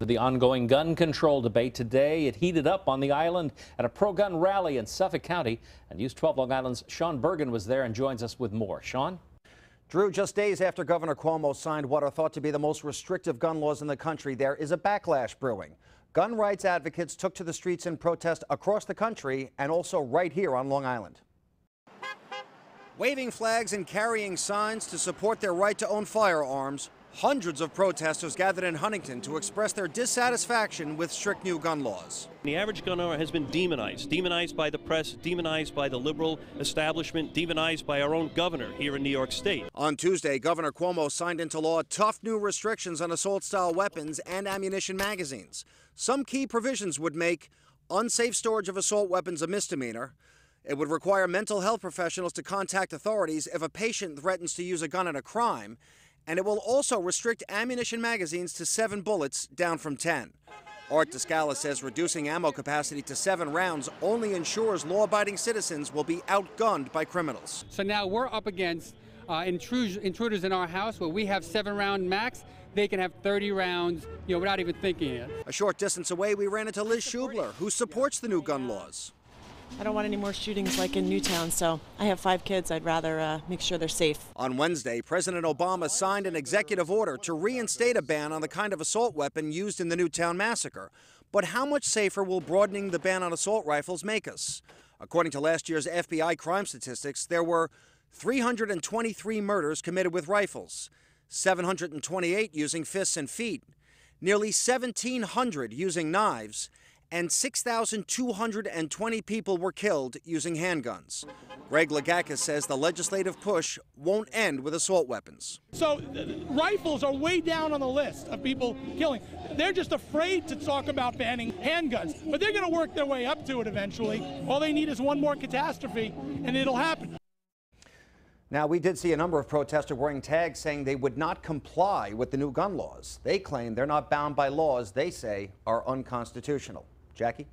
The ongoing gun control debate today, it heated up on the island at a pro-gun rally in Suffolk County. And News 12 Long Island's Sean Bergen was there and joins us with more. Sean? Drew, just days after Governor Cuomo signed what are thought to be the most restrictive gun laws in the country, there is a backlash brewing. Gun rights advocates took to the streets in protest across the country and also right here on Long Island. Waving flags and carrying signs to support their right to own firearms, Hundreds of protesters gathered in Huntington to express their dissatisfaction with strict new gun laws. The average gun owner has been demonized, demonized by the press, demonized by the liberal establishment, demonized by our own governor here in New York State. On Tuesday, Governor Cuomo signed into law tough new restrictions on assault style weapons and ammunition magazines. Some key provisions would make unsafe storage of assault weapons a misdemeanor. It would require mental health professionals to contact authorities if a patient threatens to use a gun in a crime and it will also restrict ammunition magazines to seven bullets, down from 10. Art Descala says reducing ammo capacity to seven rounds only ensures law abiding citizens will be outgunned by criminals. So now we're up against uh, intruders in our house where we have seven round max. They can have 30 rounds, you know, without even thinking it. A short distance away, we ran into Liz Schubler, who supports the new gun laws. I don't want any more shootings like in Newtown, so I have five kids. I'd rather uh, make sure they're safe. On Wednesday, President Obama signed an executive order to reinstate a ban on the kind of assault weapon used in the Newtown massacre. But how much safer will broadening the ban on assault rifles make us? According to last year's FBI crime statistics, there were 323 murders committed with rifles, 728 using fists and feet, nearly 1,700 using knives, and 6,220 people were killed using handguns. Greg Lagakis says the legislative push won't end with assault weapons. So rifles are way down on the list of people killing. They're just afraid to talk about banning handguns, but they're going to work their way up to it eventually. All they need is one more catastrophe, and it'll happen. Now, we did see a number of protesters wearing tags saying they would not comply with the new gun laws. They claim they're not bound by laws they say are unconstitutional. Jackie?